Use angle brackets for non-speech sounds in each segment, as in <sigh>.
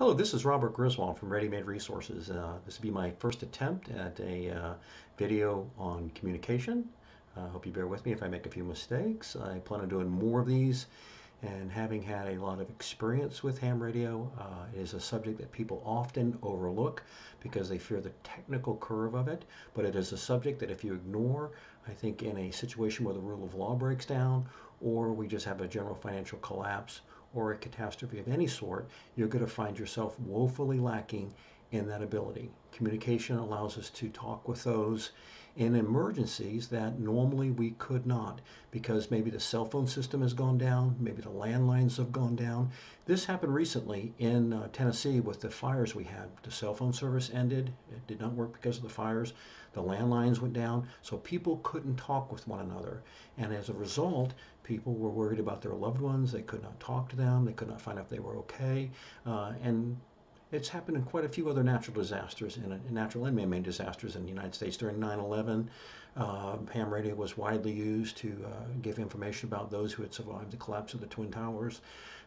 Hello, this is Robert Griswold from Ready Made Resources. Uh, this will be my first attempt at a uh, video on communication. I uh, hope you bear with me if I make a few mistakes. I plan on doing more of these and having had a lot of experience with ham radio uh, is a subject that people often overlook because they fear the technical curve of it but it is a subject that if you ignore i think in a situation where the rule of law breaks down or we just have a general financial collapse or a catastrophe of any sort, you're going to find yourself woefully lacking in that ability. Communication allows us to talk with those in emergencies that normally we could not because maybe the cell phone system has gone down, maybe the landlines have gone down. This happened recently in uh, Tennessee with the fires we had. The cell phone service ended, it did not work because of the fires. The landlines went down, so people couldn't talk with one another. And as a result, people were worried about their loved ones. They could not talk to them, they could not find out if they were okay. Uh, and it's happened in quite a few other natural disasters, in natural and man-made disasters in the United States. During 9/11, uh, ham radio was widely used to uh, give information about those who had survived the collapse of the Twin Towers.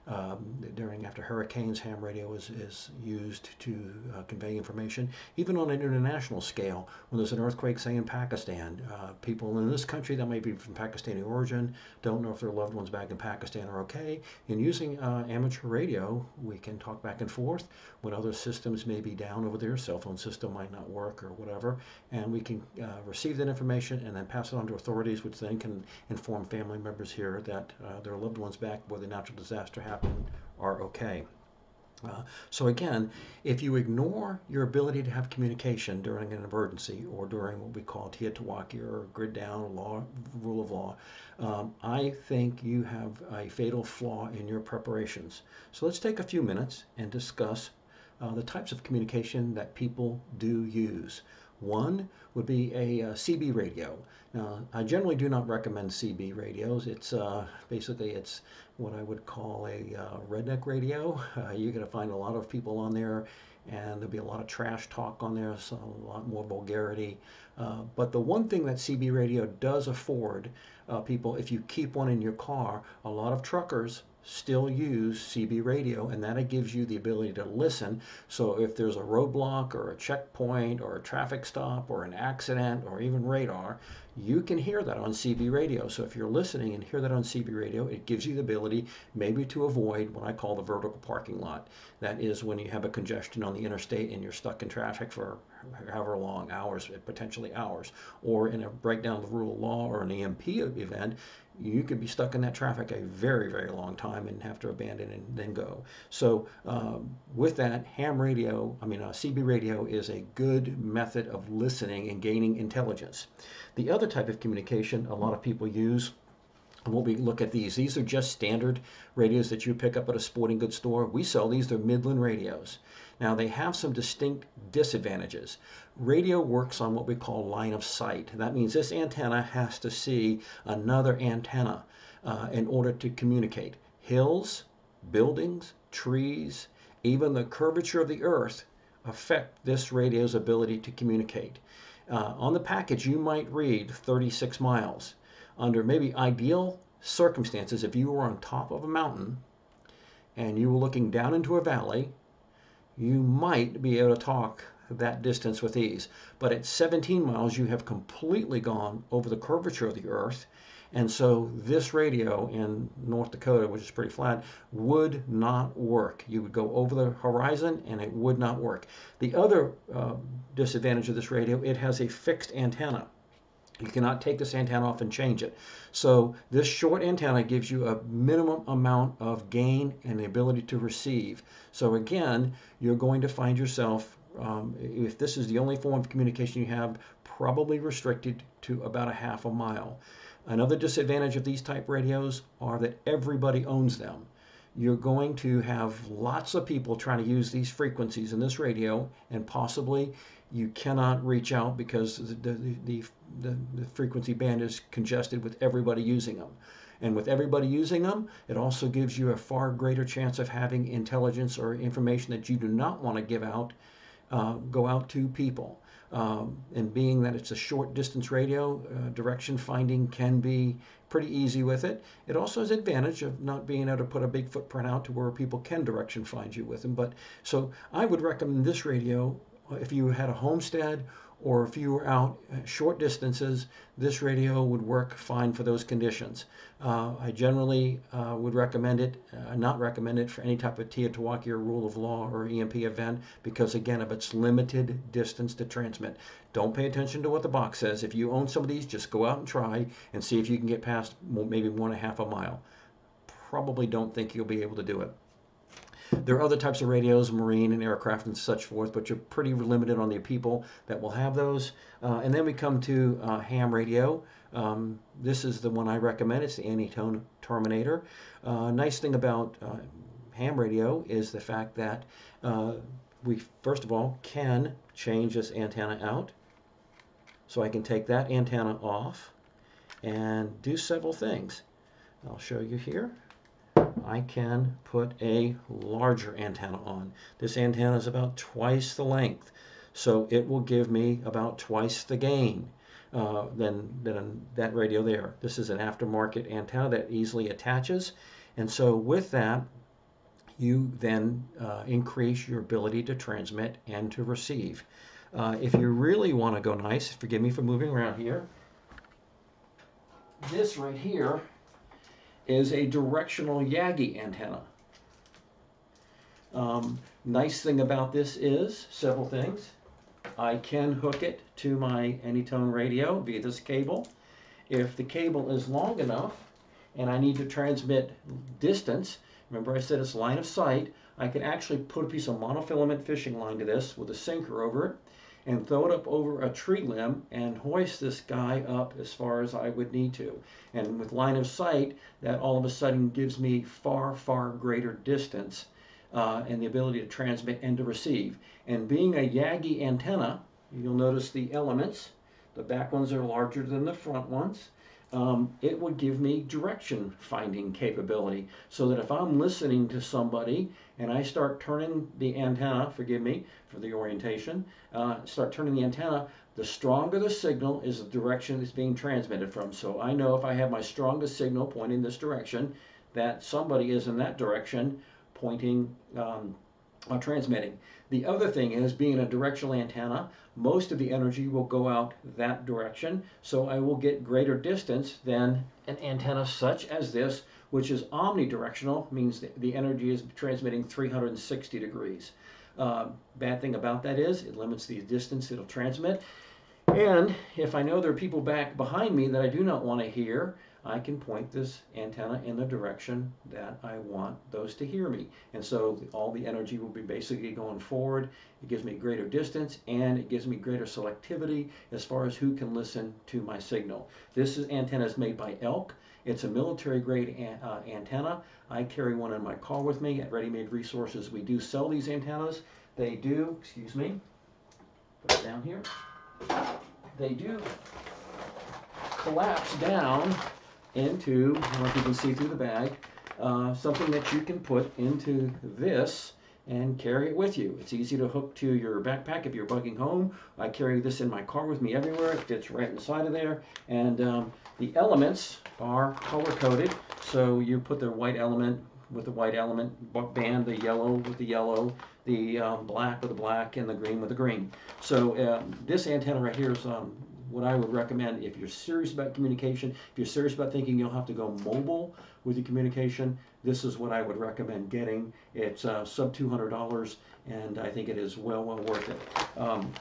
Um, during after hurricanes, ham radio is, is used to uh, convey information. Even on an international scale, when there's an earthquake, say in Pakistan, uh, people in this country that may be from Pakistani origin don't know if their loved ones back in Pakistan are okay. In using uh, amateur radio, we can talk back and forth when other systems may be down over there, cell phone system might not work or whatever, and we can uh, receive that information and then pass it on to authorities, which then can inform family members here that uh, their loved ones back where the natural disaster happened are okay. Uh, so again, if you ignore your ability to have communication during an emergency or during what we call TEOTWAWKI or grid down law, rule of law, um, I think you have a fatal flaw in your preparations. So let's take a few minutes and discuss uh, the types of communication that people do use. One would be a, uh, CB radio. Now, I generally do not recommend CB radios. It's uh, basically it's what I would call a uh, redneck radio. Uh, you're going to find a lot of people on there, and there'll be a lot of trash talk on there, so a lot more vulgarity. Uh, but the one thing that CB radio does afford people, if you keep one in your car, a lot of truckers still use CB radio and that it gives you the ability to listen. So if there's a roadblock or a checkpoint or a traffic stop or an accident or even radar, you can hear that on CB radio. So if you're listening and hear that on CB radio, it gives you the ability maybe to avoid what I call the vertical parking lot. That is when you have a congestion on the interstate and you're stuck in traffic for however long, hours, potentially hours, or in a breakdown of the rule of law or an EMP event, you could be stuck in that traffic a very, very long time and have to abandon and then go. So um, with that, ham radio, I mean, uh, CB radio is a good method of listening and gaining intelligence. The other type of communication a lot of people use when we'll be look at these, these are just standard radios that you pick up at a sporting goods store. We sell these, they're Midland radios. Now they have some distinct disadvantages. Radio works on what we call line of sight. That means this antenna has to see another antenna uh, in order to communicate. Hills, buildings, trees, even the curvature of the earth affect this radio's ability to communicate. Uh, on the package, you might read 36 miles. Under maybe ideal circumstances, if you were on top of a mountain and you were looking down into a valley you might be able to talk that distance with ease. But at 17 miles, you have completely gone over the curvature of the Earth. And so this radio in North Dakota, which is pretty flat, would not work. You would go over the horizon and it would not work. The other uh, disadvantage of this radio, it has a fixed antenna. You cannot take this antenna off and change it. So this short antenna gives you a minimum amount of gain and the ability to receive. So again, you're going to find yourself, um, if this is the only form of communication you have, probably restricted to about a half a mile. Another disadvantage of these type radios are that everybody owns them you're going to have lots of people trying to use these frequencies in this radio and possibly you cannot reach out because the, the, the, the, the frequency band is congested with everybody using them. And with everybody using them, it also gives you a far greater chance of having intelligence or information that you do not want to give out, uh, go out to people. Um, and being that it's a short distance radio, uh, direction finding can be pretty easy with it. It also has advantage of not being able to put a big footprint out to where people can direction find you with them. But so I would recommend this radio if you had a homestead or if you were out short distances, this radio would work fine for those conditions. Uh, I generally uh, would recommend it, uh, not recommend it for any type of or rule of law or EMP event because, again, of its limited distance to transmit. Don't pay attention to what the box says. If you own some of these, just go out and try and see if you can get past maybe one and a half a mile. Probably don't think you'll be able to do it. There are other types of radios, marine and aircraft and such forth, but you're pretty limited on the people that will have those. Uh, and then we come to uh, ham radio. Um, this is the one I recommend. It's the Anytone Terminator. Uh, nice thing about uh, ham radio is the fact that uh, we, first of all, can change this antenna out. So I can take that antenna off and do several things. I'll show you here. I can put a larger antenna on. This antenna is about twice the length, so it will give me about twice the gain uh, than, than that radio there. This is an aftermarket antenna that easily attaches, and so with that, you then uh, increase your ability to transmit and to receive. Uh, if you really want to go nice, forgive me for moving around here, this right here is a directional Yagi antenna. Um, nice thing about this is several things. I can hook it to my Anytone radio via this cable. If the cable is long enough and I need to transmit distance, remember I said it's line of sight, I can actually put a piece of monofilament fishing line to this with a sinker over it and throw it up over a tree limb and hoist this guy up as far as I would need to. And with line of sight, that all of a sudden gives me far, far greater distance uh, and the ability to transmit and to receive. And being a Yagi antenna, you'll notice the elements. The back ones are larger than the front ones um, it would give me direction finding capability so that if I'm listening to somebody and I start turning the antenna, forgive me for the orientation, uh, start turning the antenna, the stronger the signal is the direction it's being transmitted from. So I know if I have my strongest signal pointing this direction, that somebody is in that direction pointing um, uh, transmitting. The other thing is being a directional antenna, most of the energy will go out that direction, so I will get greater distance than an antenna such as this, which is omnidirectional, means that the energy is transmitting 360 degrees. Uh, bad thing about that is it limits the distance it'll transmit. And if I know there are people back behind me that I do not want to hear, I can point this antenna in the direction that I want those to hear me. And so all the energy will be basically going forward. It gives me greater distance and it gives me greater selectivity as far as who can listen to my signal. This is, antenna is made by Elk. It's a military grade an, uh, antenna. I carry one in my car with me at Ready Made Resources. We do sell these antennas. They do, excuse me, put it down here. They do collapse down into, I don't know if you can see through the bag, uh, something that you can put into this and carry it with you. It's easy to hook to your backpack if you're bugging home. I carry this in my car with me everywhere. It fits right inside of there. And um, the elements are color coded. So you put the white element with the white element band, the yellow with the yellow, the um, black with the black, and the green with the green. So uh, this antenna right here is um, what I would recommend if you're serious about communication, if you're serious about thinking you'll have to go mobile with your communication, this is what I would recommend getting. It's uh, sub $200 and I think it is well, well worth it. Um,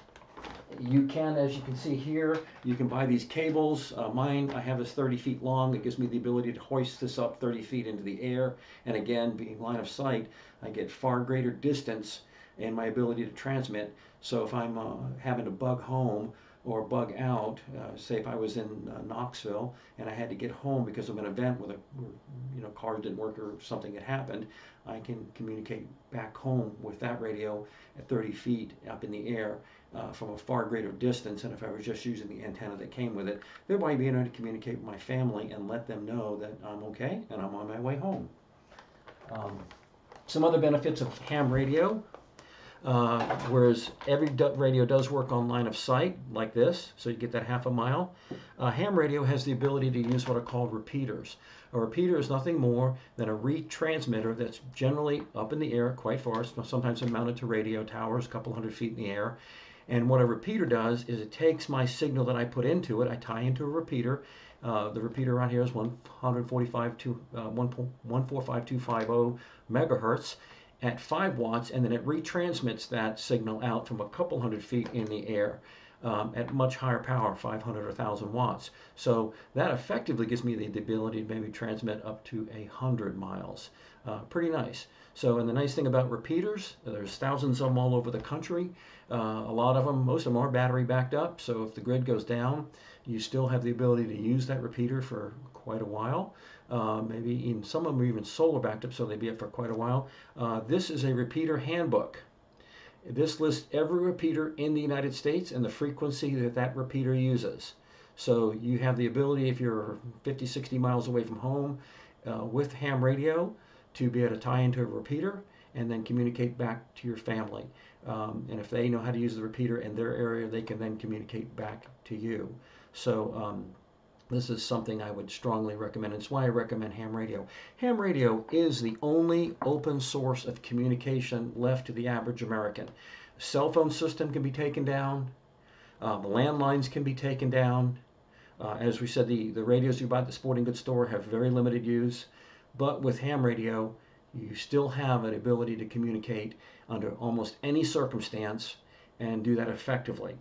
you can, as you can see here, you can buy these cables. Uh, mine, I have is 30 feet long. It gives me the ability to hoist this up 30 feet into the air. And again, being line of sight, I get far greater distance and my ability to transmit. So if I'm uh, having to bug home, or bug out. Uh, say if I was in uh, Knoxville and I had to get home because of an event where the you know car didn't work or something had happened, I can communicate back home with that radio at 30 feet up in the air uh, from a far greater distance than if I was just using the antenna that came with it, thereby being able to communicate with my family and let them know that I'm okay and I'm on my way home. Um, some other benefits of ham radio Uh, whereas every radio does work on line of sight, like this, so you get that half a mile. Uh, ham radio has the ability to use what are called repeaters. A repeater is nothing more than a retransmitter that's generally up in the air quite far. Sometimes they're mounted to radio towers, a couple hundred feet in the air. And what a repeater does is it takes my signal that I put into it, I tie into a repeater. Uh, the repeater around here is 145 to uh, 145250 megahertz at 5 watts, and then it retransmits that signal out from a couple hundred feet in the air um, at much higher power, 500 or 1,000 watts. So that effectively gives me the, the ability to maybe transmit up to 100 miles. Uh, pretty nice. So, and the nice thing about repeaters, there's thousands of them all over the country. Uh, a lot of them, most of them are battery backed up. So if the grid goes down, you still have the ability to use that repeater for quite a while. Uh, maybe even some of them are even solar backed up, so they'd be up for quite a while. Uh, this is a repeater handbook. This lists every repeater in the United States and the frequency that that repeater uses. So you have the ability, if you're 50, 60 miles away from home uh, with ham radio, to be able to tie into a repeater and then communicate back to your family. Um, and if they know how to use the repeater in their area, they can then communicate back to you. So um, this is something I would strongly recommend. It's why I recommend ham radio. Ham radio is the only open source of communication left to the average American. Cell phone system can be taken down. Uh, the landlines can be taken down. Uh, as we said, the, the radios you buy at the sporting goods store have very limited use. But with ham radio, you still have an ability to communicate under almost any circumstance and do that effectively.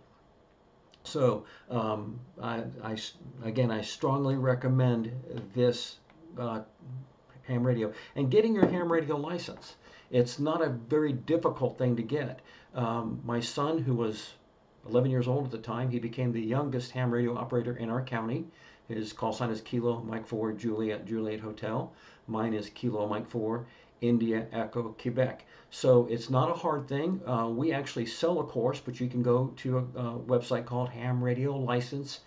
So um, I, I, again, I strongly recommend this uh, ham radio and getting your ham radio license. It's not a very difficult thing to get. Um, my son, who was 11 years old at the time, he became the youngest ham radio operator in our county. His call sign is Kilo Mike 4 Juliet Juliet Hotel. Mine is Kilo Mike 4 India Echo Quebec. So it's not a hard thing. Uh, we actually sell a course, but you can go to a, a website called Ham Radio License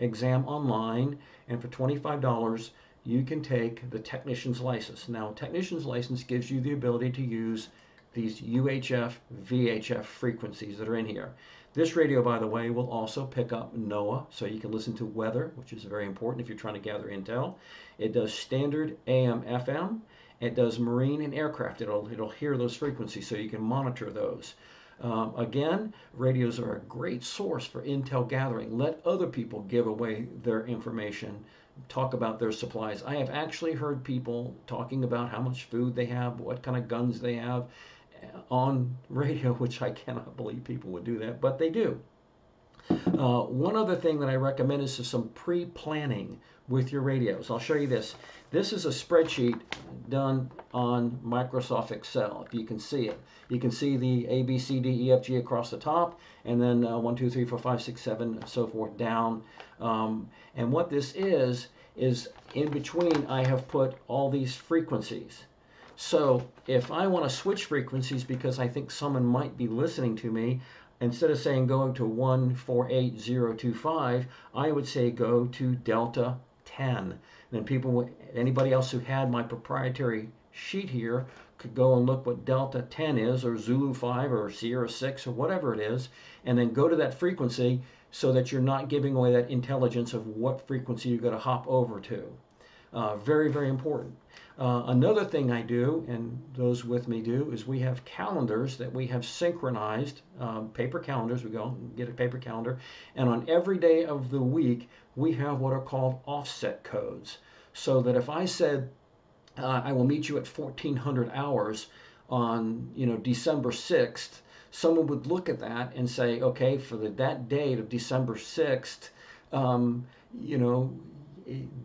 Exam Online, and for $25, you can take the technician's license. Now, technician's license gives you the ability to use these UHF, VHF frequencies that are in here. This radio, by the way, will also pick up NOAA, so you can listen to weather, which is very important if you're trying to gather intel. It does standard AM, FM, it does marine and aircraft. It'll, it'll hear those frequencies so you can monitor those. Um, again, radios are a great source for intel gathering. Let other people give away their information, talk about their supplies. I have actually heard people talking about how much food they have, what kind of guns they have eh, on <laughs> radio, which I cannot believe people would do that, but they do. Uh, one other thing that I recommend is some pre-planning with your radios. I'll show you this. This is a spreadsheet done on Microsoft Excel, if you can see it. You can see the A, B, C, D, E, F, G across the top, and then uh, 1, 2, 3, 4, 5, 6, 7, so forth down. Um, and what this is, is in between I have put all these frequencies. So if I want to switch frequencies because I think someone might be listening to me, instead of saying going to 148025, I would say go to Delta 10. Then people, anybody else who had my proprietary sheet here could go and look what Delta 10 is, or Zulu 5, or Sierra 6, or whatever it is, and then go to that frequency so that you're not giving away that intelligence of what frequency you're going to hop over to. Uh, very, very important. Uh, another thing I do, and those with me do, is we have calendars that we have synchronized, um, paper calendars. We go and get a paper calendar, and on every day of the week, we have what are called offset codes. So that if I said, uh, I will meet you at 1400 hours on, you know, December 6th, someone would look at that and say, okay, for the, that date of December 6th, um, you know,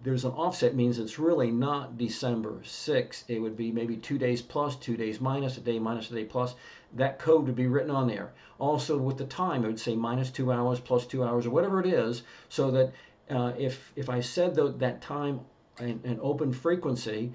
there's an offset means it's really not December 6th. It would be maybe two days plus, two days minus, a day minus, a day plus. That code would be written on there. Also with the time, it would say minus two hours, plus two hours, or whatever it is, so that uh, if if I said th- that time and, and open frequency,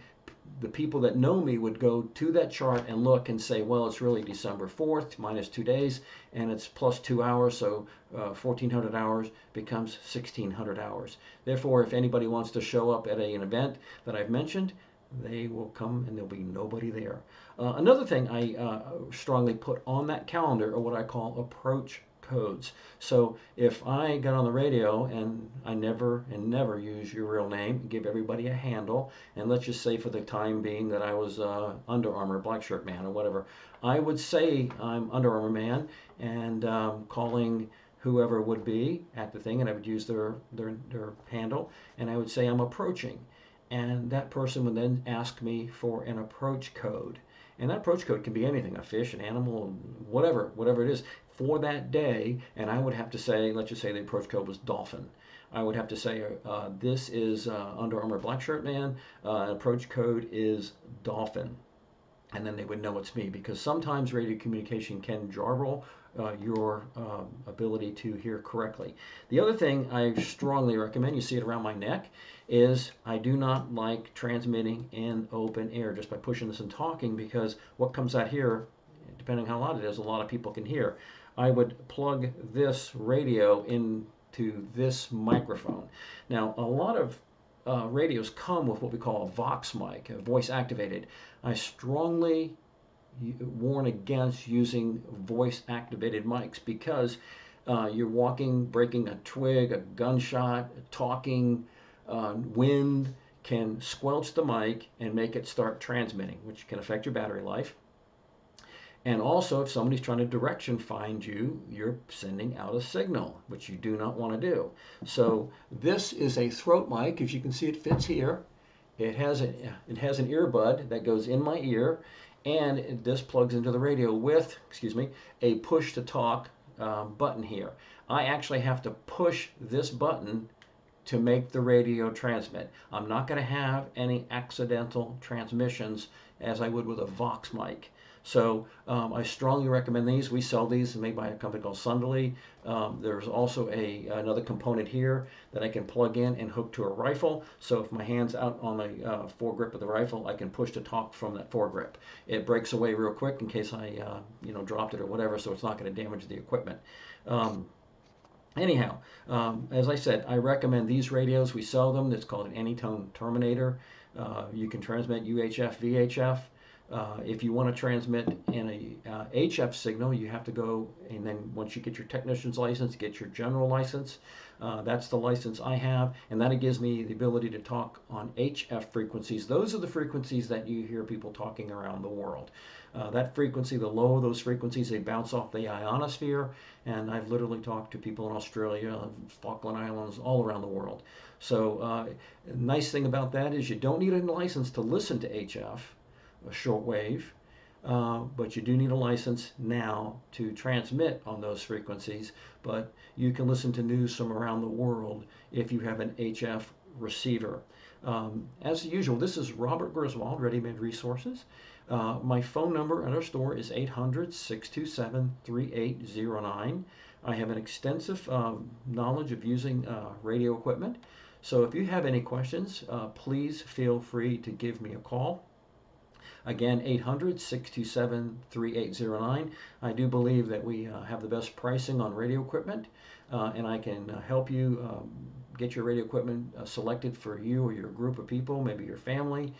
the people that know me would go to that chart and look and say, well, it's really December 4th minus two days, and it's plus two hours, so uh, 1400 hours becomes 1600 hours. Therefore, if anybody wants to show up at a, an event that I've mentioned, they will come and there'll be nobody there. Uh, another thing I uh, strongly put on that calendar are what I call approach codes. So if I got on the radio and I never and never use your real name, give everybody a handle, and let's just say for the time being that I was uh, Under Armour Black Shirt Man or whatever, I would say I'm Under Armour Man and um, calling whoever would be at the thing, and I would use their, their, their handle, and I would say I'm approaching. And that person would then ask me for an approach code. And that approach code can be anything a fish, an animal, whatever, whatever it is for that day. And I would have to say, let's just say the approach code was dolphin. I would have to say, uh, this is uh, Under Armour Black Shirt Man. Uh, approach code is dolphin. And then they would know it's me because sometimes radio communication can jarble uh, your uh, ability to hear correctly. The other thing I strongly recommend, you see it around my neck, is I do not like transmitting in open air just by pushing this and talking because what comes out here, depending how loud it is, a lot of people can hear. I would plug this radio into this microphone. Now, a lot of uh, radios come with what we call a Vox mic, a voice activated. I strongly warn against using voice activated mics because uh, you're walking, breaking a twig, a gunshot, talking, uh, wind can squelch the mic and make it start transmitting, which can affect your battery life. And also, if somebody's trying to direction find you, you're sending out a signal, which you do not want to do. So this is a throat mic. As you can see, it fits here. It has a, it has an earbud that goes in my ear, and this plugs into the radio with, excuse me, a push to talk um, button here. I actually have to push this button to make the radio transmit. I'm not going to have any accidental transmissions as I would with a Vox mic. So um, I strongly recommend these. We sell these made by a company called Sunderly. Um, there's also a another component here that I can plug in and hook to a rifle. So if my hand's out on the uh, foregrip of the rifle, I can push to talk from that foregrip. It breaks away real quick in case I uh, you know dropped it or whatever, so it's not going to damage the equipment. Um, anyhow, um, as I said, I recommend these radios. We sell them. It's called an Anytone Terminator. Uh, you can transmit UHF, VHF. Uh, if you want to transmit in a uh, HF signal, you have to go and then once you get your technician's license, get your general license. Uh, that's the license I have, and that it gives me the ability to talk on HF frequencies. Those are the frequencies that you hear people talking around the world. Uh, that frequency, the low of those frequencies, they bounce off the ionosphere, and I've literally talked to people in Australia, Falkland Islands, all around the world. So, uh, nice thing about that is you don't need a license to listen to HF shortwave, uh, but you do need a license now to transmit on those frequencies. But you can listen to news from around the world if you have an HF receiver. Um, as usual, this is Robert Griswold, Ready Made Resources. Uh, my phone number at our store is 800 627 3809. I have an extensive um, knowledge of using uh, radio equipment. So if you have any questions, uh, please feel free to give me a call. Again, 800 627 3809. I do believe that we uh, have the best pricing on radio equipment, uh, and I can uh, help you um, get your radio equipment uh, selected for you or your group of people, maybe your family.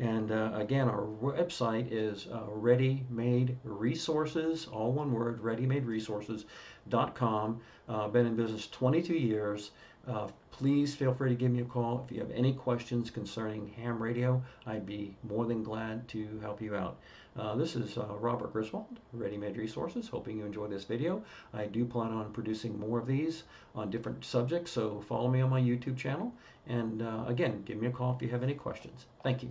And uh, again, our website is uh, Ready Made Resources, all one word, readymaderesources.com. Uh, been in business 22 years. Uh, please feel free to give me a call if you have any questions concerning ham radio. I'd be more than glad to help you out. Uh, this is uh, Robert Griswold, Ready Made Resources, hoping you enjoy this video. I do plan on producing more of these on different subjects, so follow me on my YouTube channel. And uh, again, give me a call if you have any questions. Thank you.